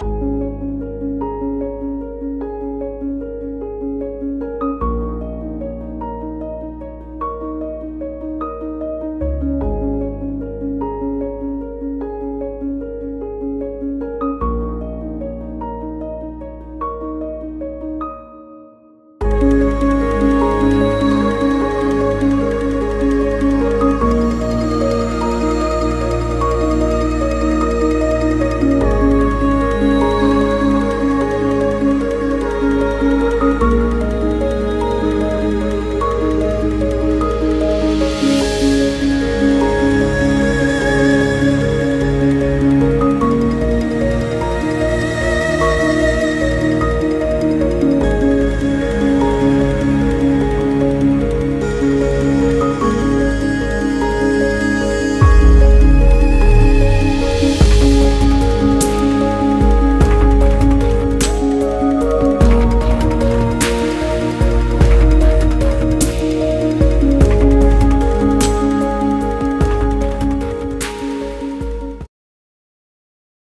you